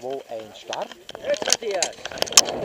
2, 1, Start. Jetzt, Matthias.